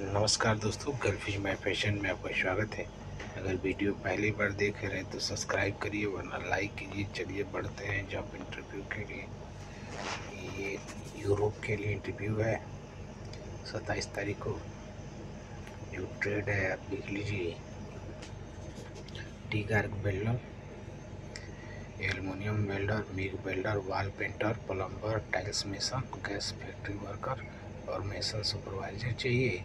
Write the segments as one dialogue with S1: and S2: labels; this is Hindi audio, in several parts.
S1: नमस्कार दोस्तों गर्लफिश माई फ़ैशन में आपका स्वागत है। अगर वीडियो पहली बार देख रहे हैं तो सब्सक्राइब करिए वरना लाइक कीजिए। चलिए बढ़ते हैं जॉब इंटरव्यू के लिए। ये यूरोप के लिए इंटरव्यू है। सत्ताईस तारीख को जो ट्रेड है, आप देख लीजिए। टी Garg welder aluminium welder MIG welder wall painter plumber tiles mason gas factory worker और मेसन सुपरवाइजर चाहिए।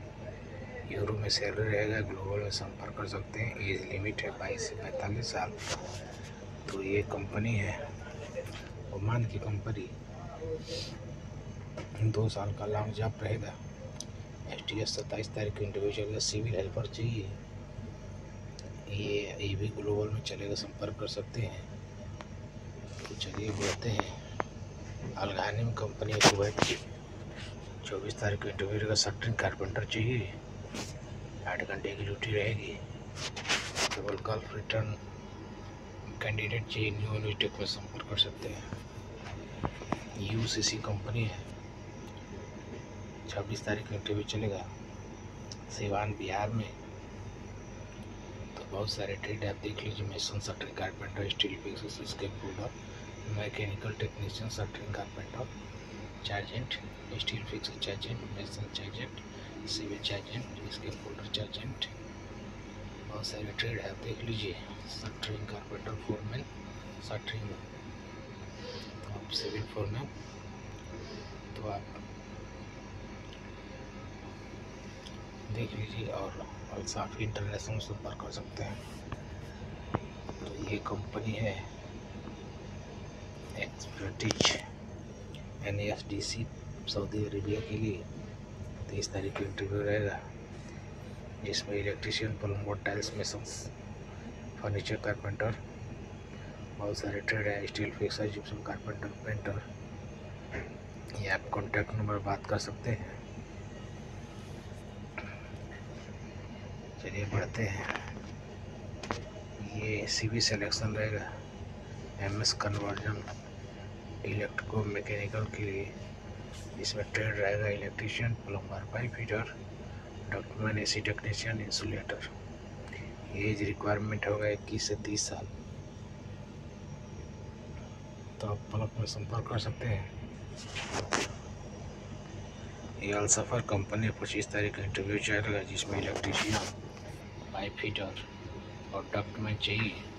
S1: यूरो में सैलरी रहेगा ग्लोबल में संपर्क कर सकते हैं। एज लिमिट है बाईस से पैंतालीस साल। तो ये कंपनी है, ओमान की कंपनी दो साल का लॉन्ग जॉब रहेगा। एस टी एस सत्ताईस तारीख को इंटरव्यू चलेगा। सिविल हेल्पर चाहिए। ये ये भी ग्लोबल में चलेगा, संपर्क कर सकते हैं। तो चलिए बोलते हैं। अलगानिम कंपनी है कुवैत की। चौबीस तारीख को इंटरव्यू रहेगा। सटरिंग कारपेंटर चाहिए। आठ घंटे की ड्यूटी रहेगी। केवल गल्फ रिटर्न कैंडिडेट चाहिए न्यू यूनिटेक में संपर्क कर सकते हैं। यूसीसी कंपनी है। छब्बीस तारीख को इंटरव्यू चलेगा। सिवान बिहार में। तो बहुत सारे ट्रेड आप देख लीजिए mason shuttering carpenter steel fix escape holder mechanical technician shuttering carpenter चार्जेंट steel fix चार्जेंट mason चार्जेंट civil चार्जेंट इसके फोल्डर चार्जेंट बहुत सारे ट्रेड है देख लीजिए। सटरिंग कारपेंटर फोरमैन सटरिंग आप सिविल फोरमैन तो आप देख लीजिए और अल्साफ इंटरनेशनल संपर्क कर सकते हैं। तो ये कंपनी है एक्सपर्टिज एन सऊदी अरेबिया के लिए। तेईस तारीख को इंटरव्यू रहेगा, जिसमें electrician plumber tiles masons furniture carpenter बहुत सारे ट्रेड है steel fixer gypsum carpenter painter ये आप कॉन्टैक्ट नंबर बात कर सकते हैं। चलिए बढ़ते हैं। ये सी सिलेक्शन रहेगा एम एस कन्वर्जन इलेक्ट्रिको मैकेनिकल के लिए। इसमें ट्रेड रहेगा, electrician, plumber, pipe heater, document, AC technician, insulator. Age requirement होगा इक्कीस से तीस साल। तो आप पलक में संपर्क कर सकते हैं। ये अलसफर कंपनी पच्चीस तारीख का इंटरव्यू चलेगा जिसमें इलेक्ट्रिशियन, पाइप हीटर और डॉक्यूमेंट चाहिए।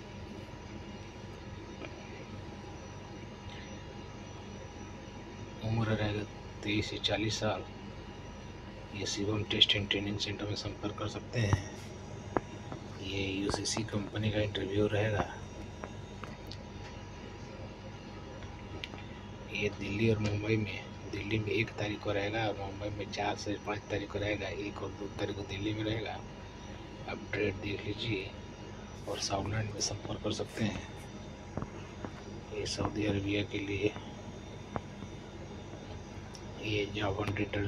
S1: उम्र रहेगा तेईस से चालीस साल। ये Shivam test and training centre में संपर्क कर सकते हैं। ये यूसीसी कंपनी का इंटरव्यू रहेगा। ये दिल्ली और मुंबई में, दिल्ली में एक तारीख को रहेगा और मुंबई में चार से पाँच तारीख को रहेगा। एक और दो तारीख को दिल्ली में रहेगा। अब ट्रेड देख लीजिए और साउथलैंड में संपर्क कर सकते हैं। ये सऊदी अरबिया के लिए ये जावन रिटर्न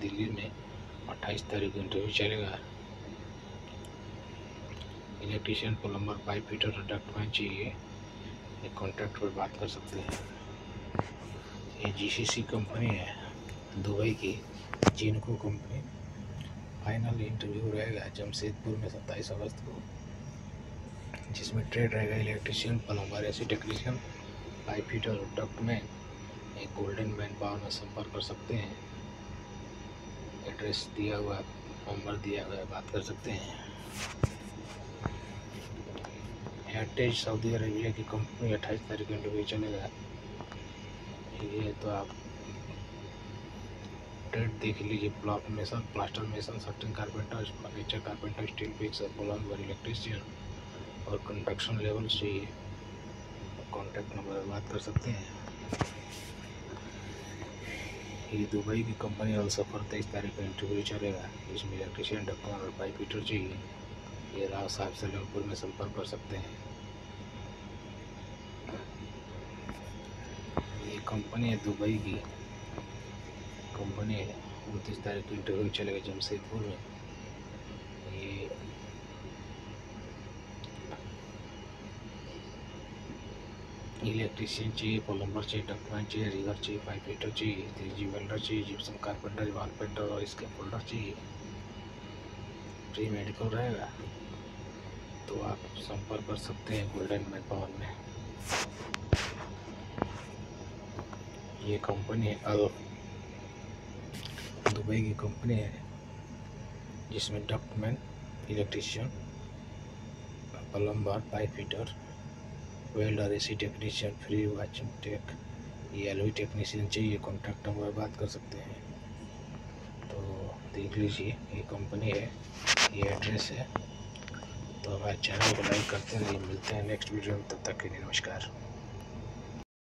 S1: दिल्ली में अट्ठाईस तारीख को इंटरव्यू चलेगा। इलेक्ट्रिशियन प्लम्बर पाइप हीटर और डक्टमैन चाहिए। ये कॉन्ट्रैक्ट पर बात कर सकते हैं। ये जीसीसी कंपनी है, दुबई की जिनको कंपनी फाइनल इंटरव्यू रहेगा जमशेदपुर में सत्ताईस अगस्त को, जिसमें ट्रेड रहेगा electrician plumber AC technician pipe fitter और डक्टमैन एक गोल्डन मैन पावर में संपर्क कर सकते हैं। एड्रेस दिया हुआ है नंबर दिया हुआ है, बात कर सकते हैं। हेरिटेज सऊदी अरेबिया की कंपनी अट्ठाईस तारीख को इंटरव्यू चलेगा। ये तो आप ट्रेड देख लीजिए block mason plaster mason shuttering carpenter furniture carpenter steel fixer plumber electrician और कंस्ट्रक्शन लेवल चाहिए। कॉन्टैक्ट नंबर बात कर सकते हैं। ये दुबई की कंपनी और सफ़र तेईस तारीख का इंटरव्यू चलेगा। इसमें इलेक्ट्रिशियन डॉक्टर और पाइप हीटर चाहिए ये राव साहब से लखनपुर में संपर्क कर सकते हैं। ये कंपनी है दुबई की। कंपनी है उनतीस तारीख को इंटरव्यू चलेगा जमशेदपुर में ये इलेक्ट्रिशियन चाहिए प्लम्बर चाहिए डॉक्यूमेंट चाहिए रिगर चाहिए पाइप हीटर चाहिए थ्री जी वेल्डर चाहिए जिप्सम कारपेंटर वाल पेंटर और इसके फोल्डर चाहिए फ्री मेडिकल रहेगा। तो आप संपर्क कर सकते हैं गोल्डन मैन पावर में। ये कंपनी है अल दुबई की कंपनी है। जिसमें ductman electrician plumber pipe fitter welder AC technician, free watching tech, ये एलवी टेक्नीशियन चाहिए कॉन्टैक्ट नंबर बात कर सकते हैं। तो देख लीजिए, ये कंपनी है, ये एड्रेस है। तो हमारे चैनल को लाइक करते हैं मिलते हैं नेक्स्ट वीडियो में, तब तक के लिए नमस्कार।